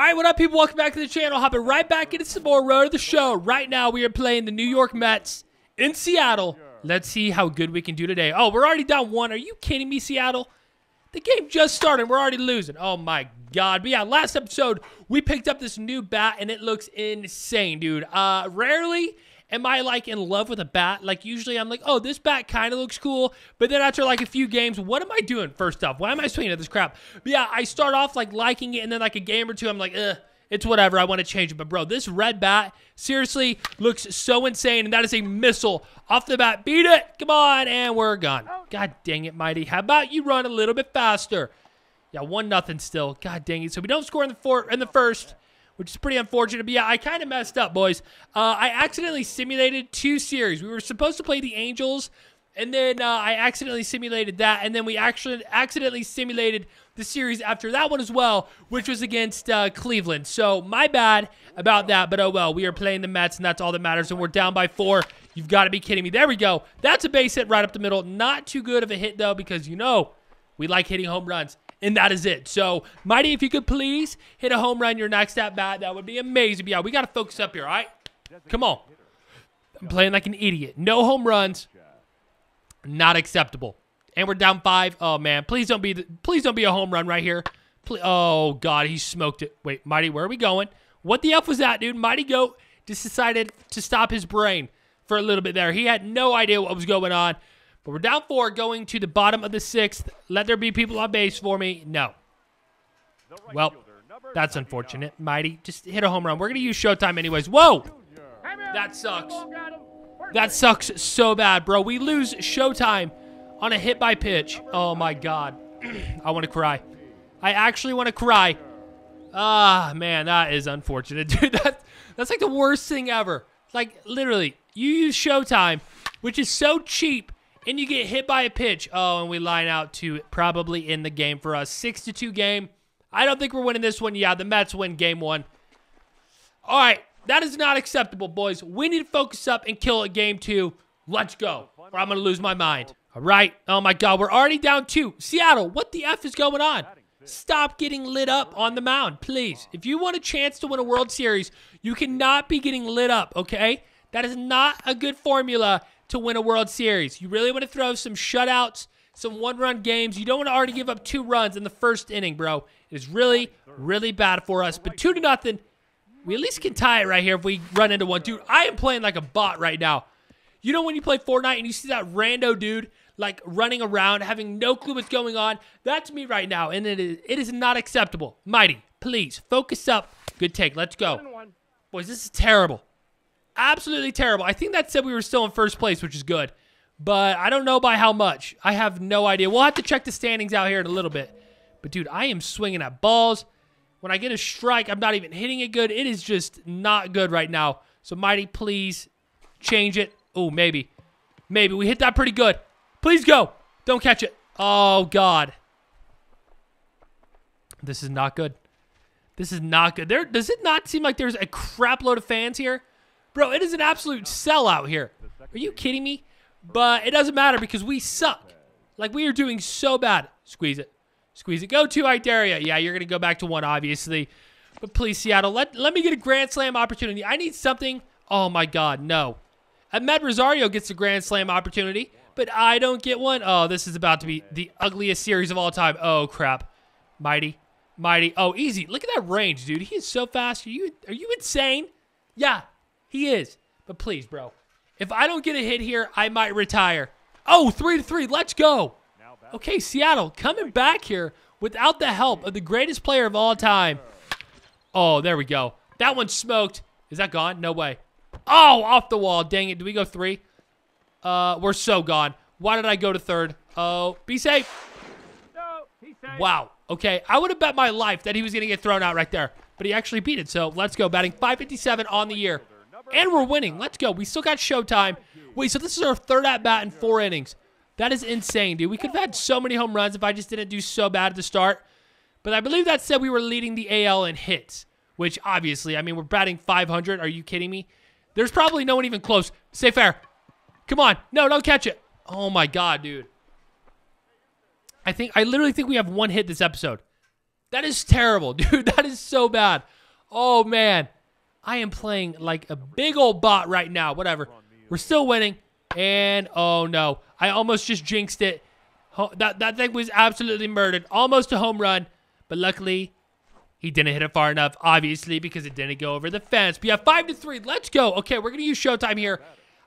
All right, what up, people? Welcome back to the channel. Hopping right back into some more Road to the Show. Right now, we are playing the New York Mets in Seattle. Let's see how good we can do today. Oh, we're already down one. Are you kidding me, Seattle? The game just started. We're already losing. Oh, my God. But yeah, last episode, we picked up this new bat, and it looks insane, dude. Uh, rarely am I like in love with a bat. Like usually I'm like, oh, this bat kind of looks cool. But then after like a few games, what am I doing first off? Why am I swinging at this crap? But yeah, I start off like liking it and then like a game or two, I'm like, ugh. It's whatever. I want to change it. But, bro, this red bat seriously looks so insane. And that is a missile off the bat. Beat it. Come on. And we're gone. God dang it, Mighty. How about you run a little bit faster? Yeah, one nothing still. God dang it. So we don't score in the four in the first which is pretty unfortunate. But yeah, I kind of messed up, boys. Uh, I accidentally simulated two series. We were supposed to play the Angels, and then uh, I accidentally simulated that, and then we actually accidentally simulated the series after that one as well, which was against uh, Cleveland. So my bad about that, but oh well. We are playing the Mets, and that's all that matters, and we're down by four. You've got to be kidding me. There we go. That's a base hit right up the middle. Not too good of a hit, though, because you know we like hitting home runs and that is it. So, Mighty, if you could please hit a home run your next at bat, that would be amazing. Yeah, we got to focus up here, all right? Come on. I'm playing like an idiot. No home runs. Not acceptable. And we're down five. Oh man, please don't be the, please don't be a home run right here. Please, oh god, he smoked it. Wait, Mighty, where are we going? What the f was that, dude? Mighty Goat just decided to stop his brain for a little bit there. He had no idea what was going on. But we're down four going to the bottom of the sixth. Let there be people on base for me. No. Well, that's unfortunate. Mighty, just hit a home run. We're going to use Showtime anyways. Whoa! That sucks. That sucks so bad, bro. We lose Showtime on a hit by pitch. Oh, my God. I want to cry. I actually want to cry. Ah, man, that is unfortunate, dude. That, that's like the worst thing ever. Like, literally, you use Showtime, which is so cheap, and you get hit by a pitch. Oh, and we line out to probably in the game for us. 6 to 2 game. I don't think we're winning this one. Yeah, the Mets win game one. All right, that is not acceptable, boys. We need to focus up and kill a game two. Let's go, or I'm going to lose my mind. All right. Oh, my God. We're already down two. Seattle, what the F is going on? Stop getting lit up on the mound, please. If you want a chance to win a World Series, you cannot be getting lit up, okay? That is not a good formula to win a World Series. You really want to throw some shutouts, some one run games. You don't want to already give up two runs in the first inning, bro. It is really, really bad for us. But two to nothing, we at least can tie it right here if we run into one. Dude, I am playing like a bot right now. You know when you play Fortnite and you see that rando dude like running around, having no clue what's going on? That's me right now, and it is it is not acceptable. Mighty, please focus up. Good take. Let's go. Boys, this is terrible absolutely terrible. I think that said we were still in first place, which is good. But I don't know by how much. I have no idea. We'll have to check the standings out here in a little bit. But, dude, I am swinging at balls. When I get a strike, I'm not even hitting it good. It is just not good right now. So, Mighty, please change it. Oh, maybe. Maybe. We hit that pretty good. Please go. Don't catch it. Oh, God. This is not good. This is not good. There Does it not seem like there's a crap load of fans here? Bro, it is an absolute sellout here. Are you kidding me? But it doesn't matter because we suck. Like, we are doing so bad. Squeeze it. Squeeze it. Go to Idaria. Yeah, you're going to go back to one, obviously. But please, Seattle, let, let me get a Grand Slam opportunity. I need something. Oh, my God, no. Amed Rosario gets a Grand Slam opportunity, but I don't get one. Oh, this is about to be the ugliest series of all time. Oh, crap. Mighty. Mighty. Oh, easy. Look at that range, dude. He is so fast. Are you, are you insane? Yeah, he is. But please, bro. If I don't get a hit here, I might retire. Oh, three to three. Let's go. Okay, Seattle coming back here without the help of the greatest player of all time. Oh, there we go. That one smoked. Is that gone? No way. Oh, off the wall. Dang it. Do we go three? Uh, we're so gone. Why did I go to third? Oh, be safe. Wow. Okay, I would have bet my life that he was going to get thrown out right there. But he actually beat it. So let's go. Batting 557 on the year. And we're winning. Let's go. We still got showtime. Wait, so this is our third at bat in four innings. That is insane, dude. We could have had so many home runs if I just didn't do so bad at the start. But I believe that said we were leading the AL in hits, which obviously, I mean, we're batting 500. Are you kidding me? There's probably no one even close. Stay fair. Come on. No, don't catch it. Oh, my God, dude. I think, I literally think we have one hit this episode. That is terrible, dude. That is so bad. Oh, man. I am playing like a big old bot right now. Whatever. We're still winning. And, oh, no. I almost just jinxed it. That, that thing was absolutely murdered. Almost a home run. But luckily, he didn't hit it far enough, obviously, because it didn't go over the fence. But yeah, 5 to three. Let's go. Okay, we're going to use Showtime here.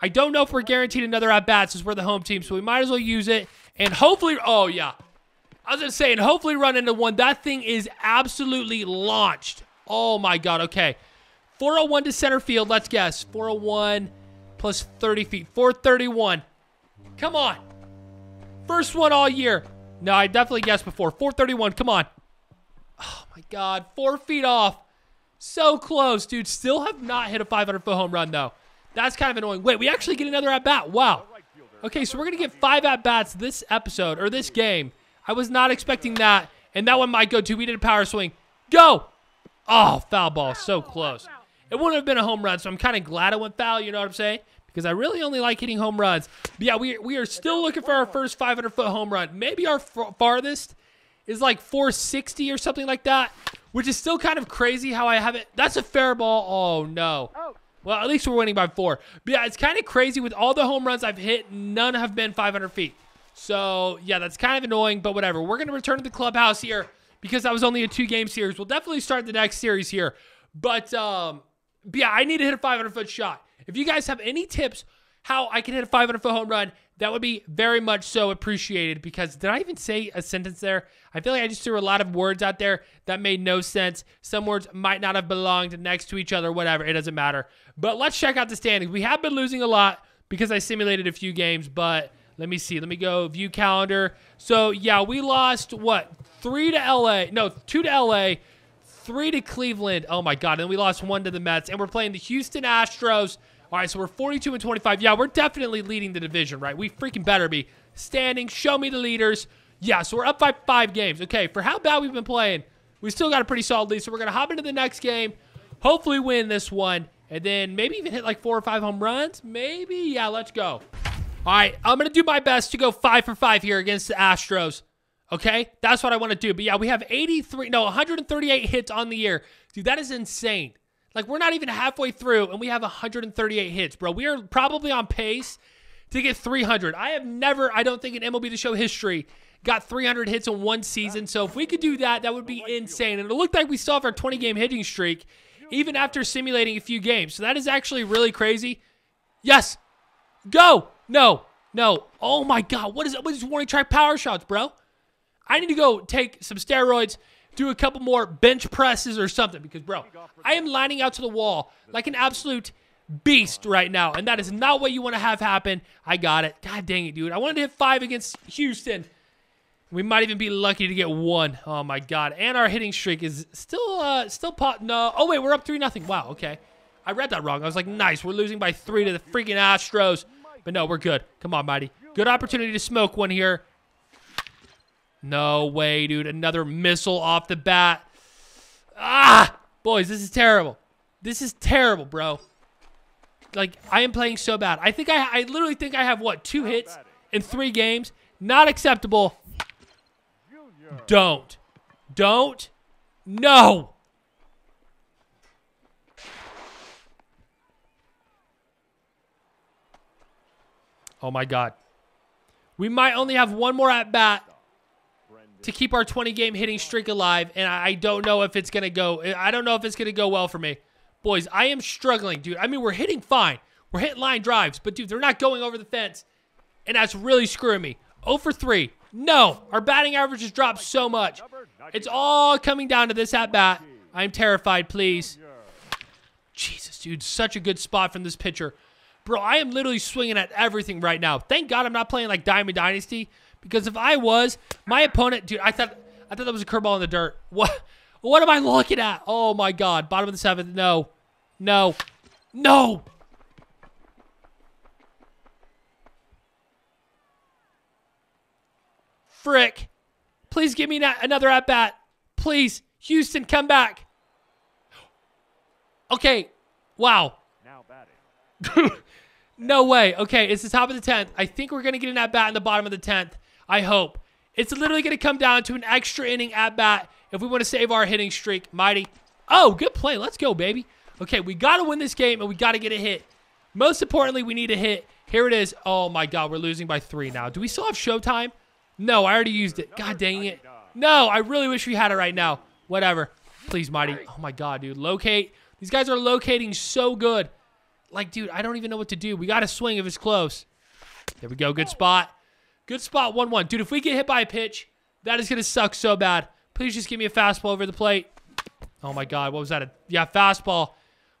I don't know if we're guaranteed another at-bat since we're the home team, so we might as well use it. And hopefully, oh, yeah. I was just saying, hopefully run into one. That thing is absolutely launched. Oh, my God. Okay. 401 to center field. Let's guess. 401 plus 30 feet. 431. Come on. First one all year. No, I definitely guessed before. 431. Come on. Oh, my God. Four feet off. So close, dude. Still have not hit a 500-foot home run, though. That's kind of annoying. Wait, we actually get another at-bat. Wow. Okay, so we're going to get five at-bats this episode, or this game. I was not expecting that. And that one might go too. We did a power swing. Go! Oh, foul ball. So close. It wouldn't have been a home run, so I'm kind of glad it went foul, you know what I'm saying? Because I really only like hitting home runs. But yeah, we, we are still looking for our first 500-foot home run. Maybe our farthest is like 460 or something like that, which is still kind of crazy how I have it. That's a fair ball. Oh, no. Well, at least we're winning by four. But yeah, it's kind of crazy. With all the home runs I've hit, none have been 500 feet. So, yeah, that's kind of annoying, but whatever. We're going to return to the clubhouse here because that was only a two-game series. We'll definitely start the next series here. But, um, yeah, I need to hit a 500-foot shot. If you guys have any tips how I can hit a 500-foot home run, that would be very much so appreciated because did I even say a sentence there? I feel like I just threw a lot of words out there that made no sense. Some words might not have belonged next to each other, whatever. It doesn't matter. But let's check out the standings. We have been losing a lot because I simulated a few games, but let me see. Let me go view calendar. So, yeah, we lost, what, three to LA. No, two to LA, three to Cleveland. Oh, my God. And we lost one to the Mets. And we're playing the Houston Astros. All right, so we're 42 and 25. Yeah, we're definitely leading the division, right? We freaking better be. Standing, show me the leaders. Yeah, so we're up by five games. Okay, for how bad we've been playing, we still got a pretty solid lead. So we're going to hop into the next game, hopefully win this one, and then maybe even hit like four or five home runs. Maybe. Yeah, let's go. All right, I'm going to do my best to go five for five here against the Astros. Okay, that's what I want to do. But yeah, we have 83, no, 138 hits on the year. Dude, that is insane. Like, we're not even halfway through, and we have 138 hits, bro. We are probably on pace to get 300. I have never, I don't think, in MLB The Show history got 300 hits in one season. So if we could do that, that would be insane. And it looked like we still have our 20 game hitting streak even after simulating a few games. So that is actually really crazy. Yes. Go. No. No. Oh my God. What is it? What is warning track power shots, bro? I need to go take some steroids, do a couple more bench presses or something because, bro, I am lining out to the wall like an absolute beast right now. And that is not what you want to have happen. I got it. God dang it, dude. I wanted to hit five against Houston. We might even be lucky to get one. Oh my god! And our hitting streak is still, uh, still pot. No. Oh wait, we're up three nothing. Wow. Okay, I read that wrong. I was like, nice. We're losing by three to the freaking Astros. But no, we're good. Come on, Mighty. Good opportunity to smoke one here. No way, dude. Another missile off the bat. Ah, boys, this is terrible. This is terrible, bro. Like, I am playing so bad. I think I, I literally think I have, what, two hits in three games? Not acceptable. Don't. Don't. No. Oh my God. We might only have one more at bat to keep our 20 game hitting streak alive, and I don't know if it's gonna go. I don't know if it's gonna go well for me, boys. I am struggling, dude. I mean, we're hitting fine. We're hitting line drives, but dude, they're not going over the fence, and that's really screwing me. 0 for 3. No, our batting average has dropped so much. It's all coming down to this at bat. I'm terrified, please. Jesus, dude, such a good spot from this pitcher. Bro, I am literally swinging at everything right now. Thank God I'm not playing like Diamond Dynasty because if I was, my opponent, dude, I thought I thought that was a curveball in the dirt. What what am I looking at? Oh my god, bottom of the 7th. No. No. No. Frick. Please give me another at bat. Please. Houston, come back. Okay. Wow. Now batting. no way. Okay, it's the top of the 10th. I think we're going to get an at bat in the bottom of the 10th. I hope. It's literally going to come down to an extra inning at bat if we want to save our hitting streak. Mighty. Oh, good play. Let's go, baby. Okay, we got to win this game, and we got to get a hit. Most importantly, we need a hit. Here it is. Oh, my God. We're losing by three now. Do we still have showtime? No, I already used it. God dang it. No, I really wish we had it right now. Whatever. Please, Mighty. Oh, my God, dude. Locate. These guys are locating so good. Like, dude, I don't even know what to do. We got to swing if it's close. There we go. Good spot. Good spot. 1-1. Dude, if we get hit by a pitch, that is going to suck so bad. Please just give me a fastball over the plate. Oh, my God. What was that? Yeah, fastball.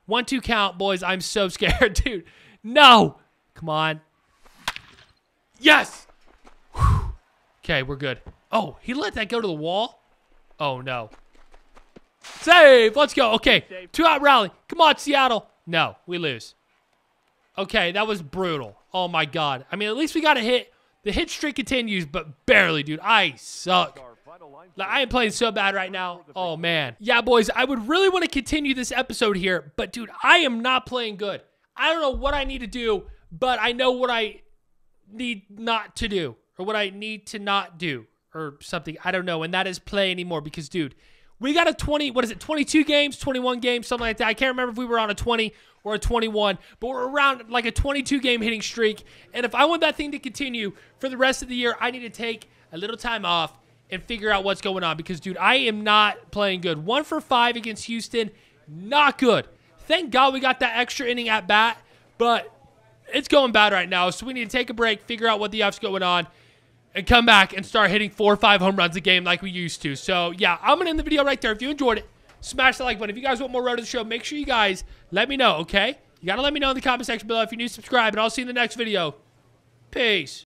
One, two count, boys. I'm so scared, dude. No. Come on. Yes. Whew. Okay, we're good. Oh, he let that go to the wall? Oh, no. Save. Let's go. Okay. Two out rally. Come on, Seattle. No, we lose. Okay, that was brutal. Oh, my God. I mean, at least we got a hit. The hit streak continues, but barely, dude. I suck. Like, I am playing so bad right now. Oh, man. Yeah, boys, I would really want to continue this episode here, but, dude, I am not playing good. I don't know what I need to do, but I know what I need not to do or what I need to not do or something. I don't know. And that is play anymore because, dude, we got a 20, what is it, 22 games, 21 games, something like that. I can't remember if we were on a 20 or a 21, but we're around like a 22 game hitting streak. And if I want that thing to continue for the rest of the year, I need to take a little time off and figure out what's going on because, dude, I am not playing good. One for five against Houston, not good. Thank God we got that extra inning at bat, but it's going bad right now. So we need to take a break, figure out what the F's going on, and come back and start hitting four or five home runs a game like we used to. So, yeah, I'm going to end the video right there. If you enjoyed it, smash the like button. If you guys want more Road to the Show, make sure you guys let me know, okay? You got to let me know in the comment section below if you're new, subscribe, and I'll see you in the next video. Peace.